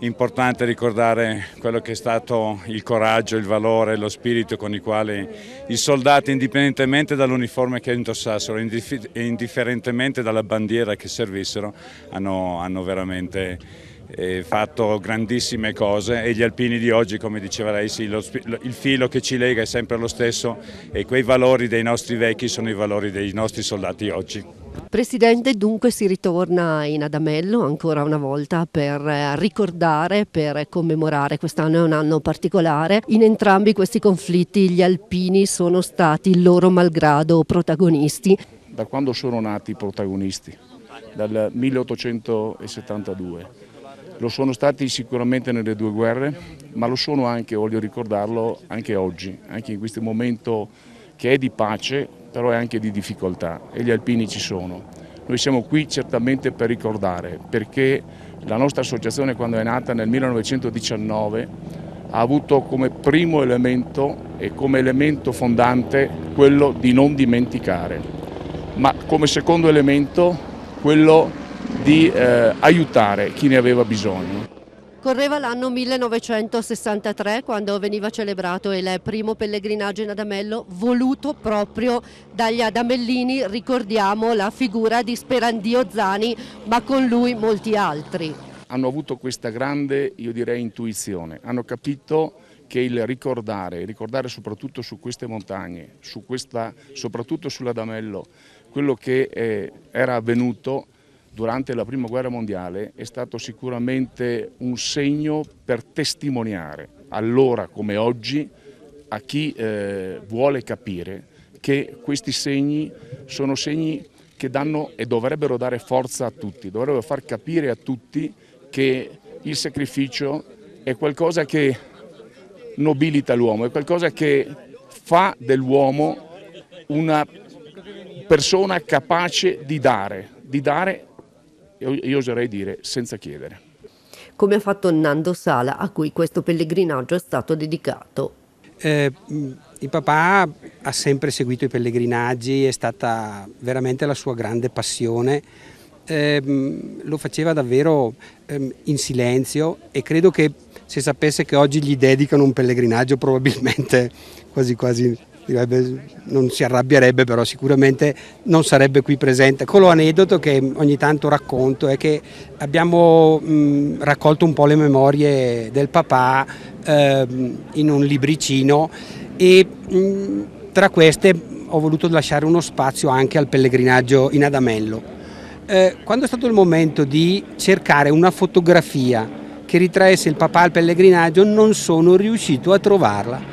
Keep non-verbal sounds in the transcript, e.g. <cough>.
importante ricordare quello che è stato il coraggio, il valore, lo spirito con i quali i soldati, indipendentemente dall'uniforme che indossassero, indifferentemente dalla bandiera che servissero, hanno, hanno veramente eh, fatto grandissime cose e gli alpini di oggi, come diceva lei, sì, lo, il filo che ci lega è sempre lo stesso e quei valori dei nostri vecchi sono i valori dei nostri soldati oggi. Presidente, dunque si ritorna in Adamello ancora una volta per eh, ricordare, per commemorare, quest'anno è un anno particolare, in entrambi questi conflitti gli alpini sono stati loro malgrado protagonisti. Da quando sono nati i protagonisti? Dal 1872 lo sono stati sicuramente nelle due guerre, ma lo sono anche, voglio ricordarlo, anche oggi, anche in questo momento che è di pace, però è anche di difficoltà e gli alpini ci sono. Noi siamo qui certamente per ricordare, perché la nostra associazione quando è nata nel 1919 ha avuto come primo elemento e come elemento fondante quello di non dimenticare, ma come secondo elemento quello di eh, aiutare chi ne aveva bisogno. Correva l'anno 1963 quando veniva celebrato il primo pellegrinaggio in Adamello voluto proprio dagli adamellini, ricordiamo la figura di Sperandio Zani, ma con lui molti altri. Hanno avuto questa grande, io direi, intuizione, hanno capito che il ricordare, ricordare soprattutto su queste montagne, su questa, soprattutto sull'Adamello, quello che eh, era avvenuto durante la prima guerra mondiale è stato sicuramente un segno per testimoniare, allora come oggi, a chi eh, vuole capire che questi segni sono segni che danno e dovrebbero dare forza a tutti, dovrebbero far capire a tutti che il sacrificio è qualcosa che nobilita l'uomo, è qualcosa che fa dell'uomo una persona capace di dare, di dare io oserei dire senza chiedere. Come ha fatto Nando Sala, a cui questo pellegrinaggio è stato dedicato. Eh, il papà ha sempre seguito i pellegrinaggi, è stata veramente la sua grande passione. Eh, lo faceva davvero eh, in silenzio e credo che se sapesse che oggi gli dedicano un pellegrinaggio probabilmente <laughs> quasi quasi non si arrabbierebbe, però sicuramente non sarebbe qui presente. Quello aneddoto che ogni tanto racconto è che abbiamo mh, raccolto un po' le memorie del papà eh, in un libricino e mh, tra queste ho voluto lasciare uno spazio anche al pellegrinaggio in Adamello. Eh, quando è stato il momento di cercare una fotografia che ritraesse il papà al pellegrinaggio non sono riuscito a trovarla